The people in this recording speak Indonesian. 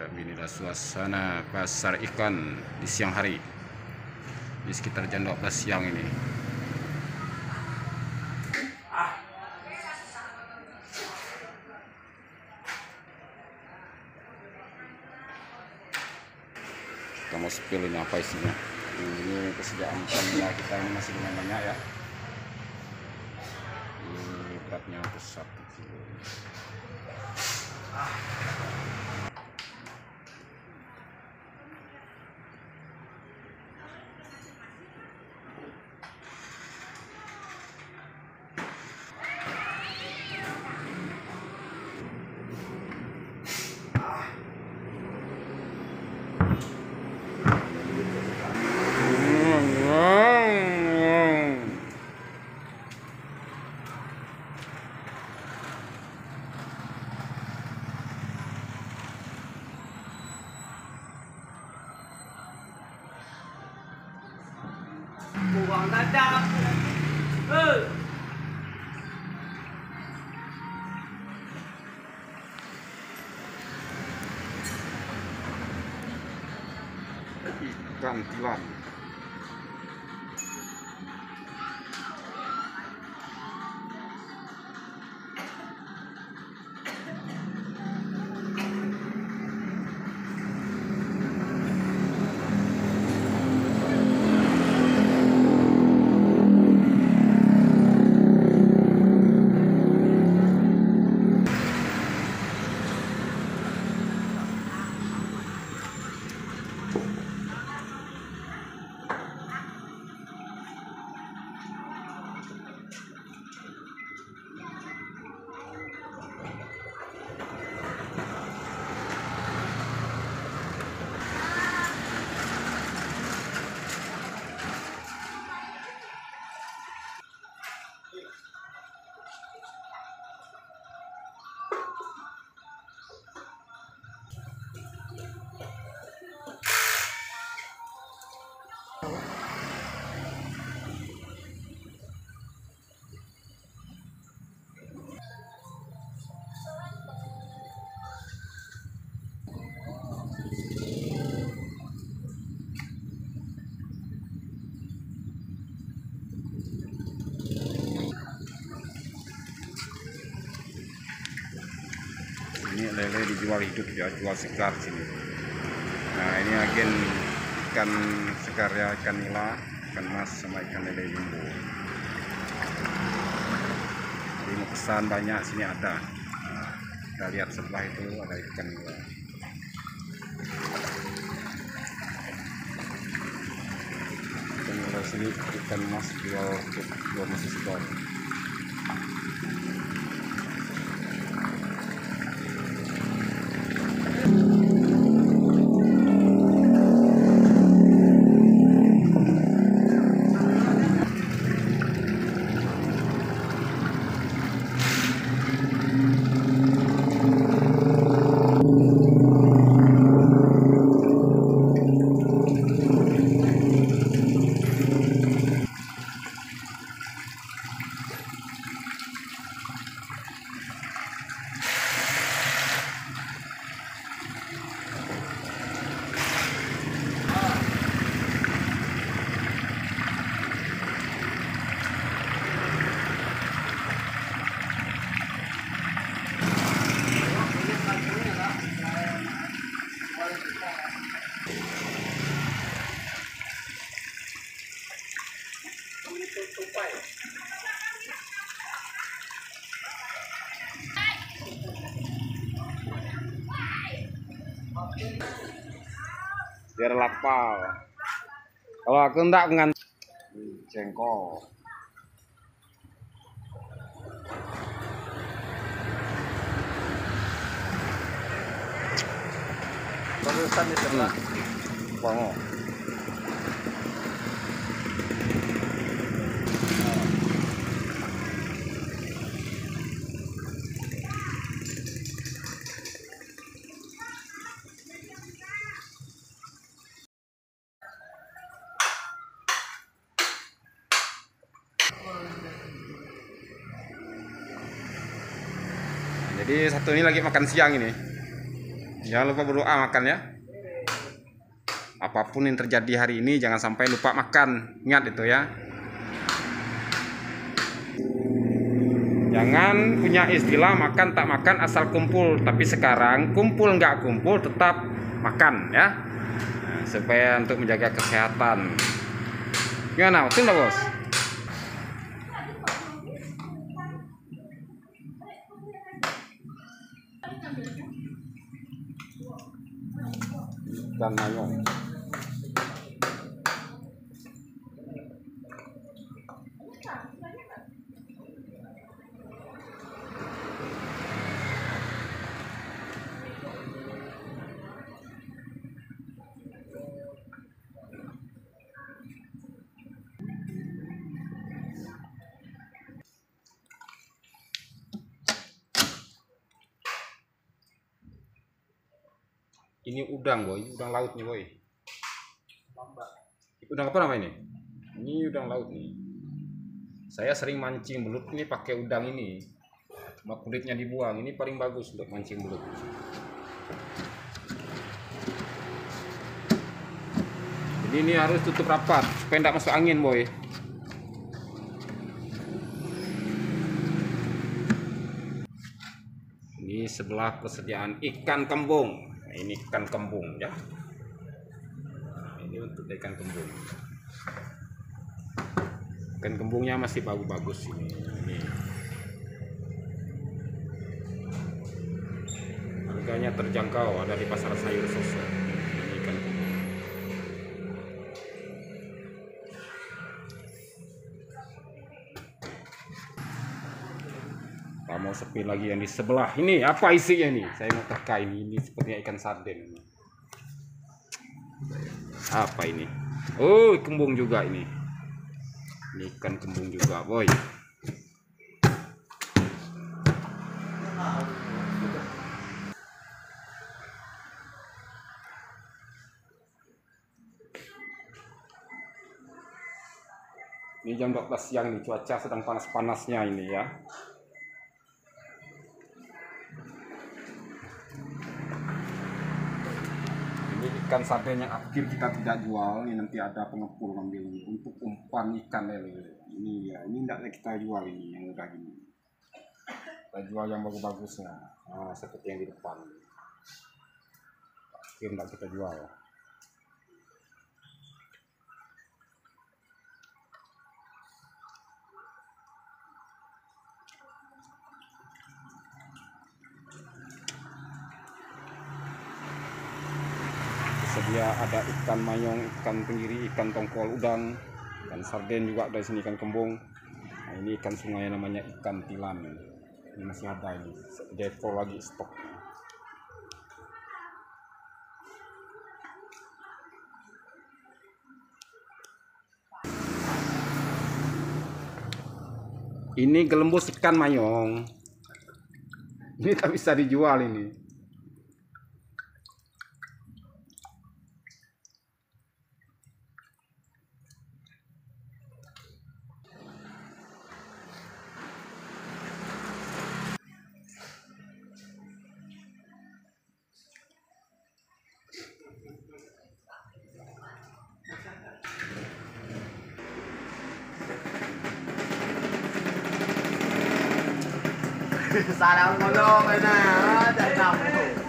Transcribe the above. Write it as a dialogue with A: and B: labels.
A: Dan inilah suasana pasar ikan di siang hari di sekitar jam 12 siang ini. Kita mau spill ini apa isinya. Ini persediaan ikannya kita ini masih lumayan banyak ya. Ini beratnya hampir satu kilo. Ikan tilan. Dijual hidup jual segar sini. Nah ini agen ikan segar ya, ikan nila, ikan mas sama ikan lele jumbo. Jadi mau pesan banyak sini ada. Nah, kita lihat sebelah itu ada ikan nila. Ikan nila sini ikan mas jual jual masih segar. Biar lapar kalau aku enggak dengan jengkol
B: Barusan di sebelah.
A: Bango. Jadi satu ini lagi makan siang ini. Jangan lupa berdoa makan ya. Apa pun yang terjadi hari ini jangan sampai lupa makan. Ingat itu ya. Jangan punya istilah makan tak makan asal kumpul. Tapi sekarang kumpul nggak kumpul tetap makan ya. Nah, supaya untuk menjaga kesehatan. Gimana? Nggak bos? Ikan mayong. Ini udang boy, udang laut nih boy. Udang apa nama ini? Ini udang laut nih. Saya sering mancing belut ini pakai udang ini. Cuma kulitnya dibuang. Ini paling bagus untuk mancing belut. Jadi ini harus tutup rapat supaya tidak masuk angin boy. Ini sebelah persediaan ikan kembung. Nah, ini ikan kembung ya. Nah, ini untuk ikan kembung. Ikan kembungnya masih bagus-bagus ini. ini. Harganya terjangkau ada di pasar sayur sosok. Kita mau sepi lagi yang di sebelah ini. Apa isinya ini? Saya mau teka ini ini sepertinya ikan sarden apa ini? Oh kembung juga ini. Ini ikan kembung juga boy. Ini jam 12 siang ini cuaca sedang panas-panasnya ini ya ini ikan sarden yang akhir kita tidak jual ini nanti ada pengepul ngambil untuk umpan ikan lele. Ini ya ini tidak kita jual ini yang udah gini kita jual yang bagus-bagusnya nah, seperti yang di depan. Akhir tidak kita jual ada ikan mayong, ikan tenggiri, ikan tongkol udang, ikan sarden juga dari sini ikan kembung. Nah, ini ikan sungai namanya ikan tilan. Ini masih ada ini. Depo lagi stok. Ini gelembus ikan mayong. Ini tak bisa dijual ini.
B: Sarang mo no, kaya na. Dahil na ako.